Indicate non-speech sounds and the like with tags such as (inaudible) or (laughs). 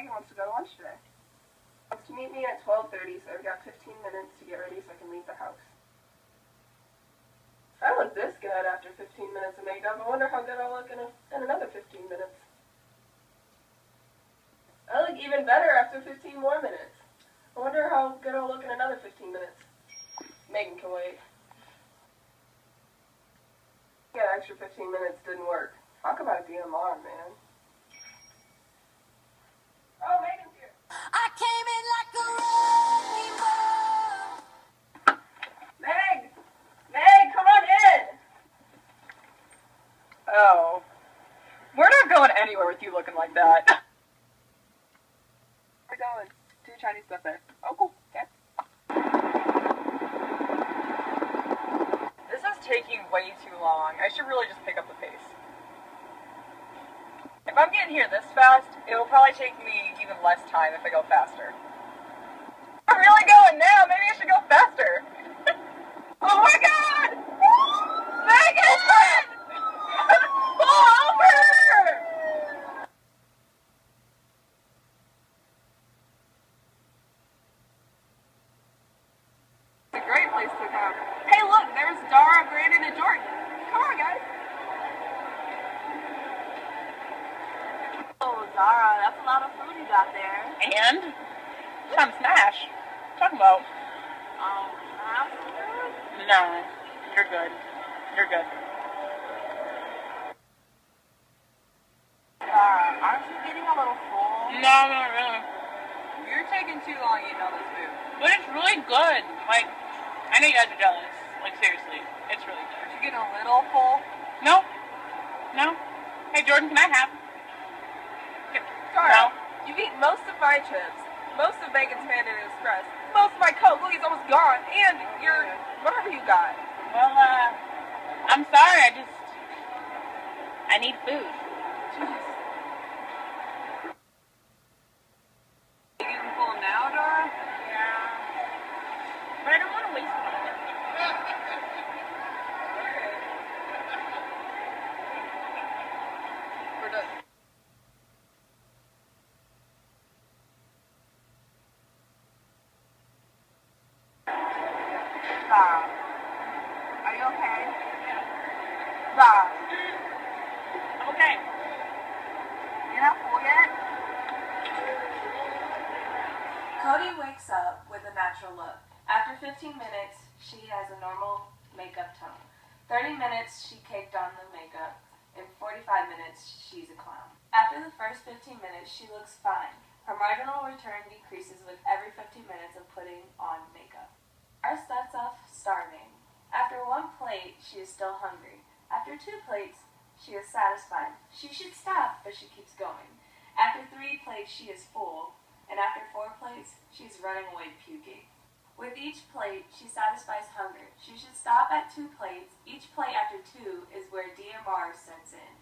Megan wants to go to lunch today. Wants to meet me at 12.30, so I've got 15 minutes to get ready so I can leave the house. I look this good after 15 minutes of makeup. I wonder how good I'll look in, a, in another 15 minutes. I look even better after 15 more minutes. I wonder how good I'll look in another 15 minutes. Megan can wait. Yeah, extra 15 minutes didn't work. Talk about DMR, man. Looking like that. (laughs) We're going to Chinese buffet. Oh, cool. Okay. This is taking way too long. I should really just pick up the pace. If I'm getting here this fast, it'll probably take me even less time if I go faster. I'm really going now. Maybe I should go faster. oh my god! Megan! Pull over! It's a great place to come. Hey, look, there's Dara, Brandon, and Jordan. Come on, guys. Oh, Zara, that's a lot of food you got there. And? Some smash. Talking about. Um. No. You're good. You're good. Zara, aren't you getting a little full? No, no, really. You're taking too long eating all this food. But it's really good. Like, I know you guys are jealous. Like, seriously. It's really good. Aren't you getting a little full? No. No. Hey, Jordan, can I have? You've eaten most of my chips, most of Megan's Panda Express, most of my Coke. Look, it's almost gone. And your, whatever you got. Well, uh, I'm sorry. I just, I need food. Jeez. You getting full now, Dara? Yeah. But I don't want to waste one of it. We're done. Zara, are you okay? Zara, Okay. you're not full yet? Cody wakes up with a natural look. After 15 minutes, she has a normal makeup tone. 30 minutes, she caked on the makeup. In 45 minutes, she's a clown. After the first 15 minutes, she looks fine. Her marginal return decreases with every 15 minutes of putting on makeup. Our starts off starving. After one plate, she is still hungry. After two plates, she is satisfied. She should stop, but she keeps going. After three plates, she is full after four plates, she's running away puking. With each plate, she satisfies hunger. She should stop at two plates. Each plate after two is where DMR sets in.